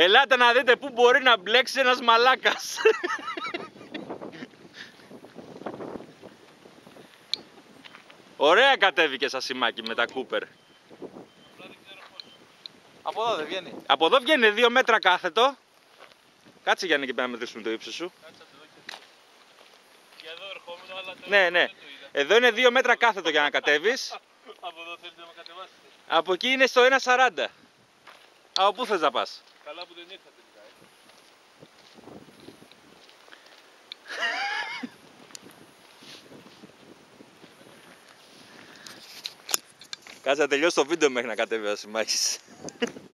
Ελάτε να δείτε πού μπορεί να μπλέξει ένας μαλάκας. Ωραία κατέβηκες σαν σημάκι με τα Κούπερ. Από εδώ δεν βγαίνει. Από εδώ βγαίνει δύο μέτρα κάθετο. Κάτσε Γιάννη και πέρα να μετρήσουμε το ύψος σου. Κάτσε να το δω και αυτό. Και εδώ ερχόμουν, αλλά τώρα Ναι, ναι. δεν το είδα. Εδώ είναι δύο μέτρα κάθετο για να κατέβεις. Από εδώ θέλετε να με κατεβάσετε. Από εκεί είναι στο 1,40. Από πού θες να πας; Καλά που δεν ήρθα τελικά. ε. Κάτσε να τελειώσει το βίντεο μέχρι να κατέβει ο Ασημάκης.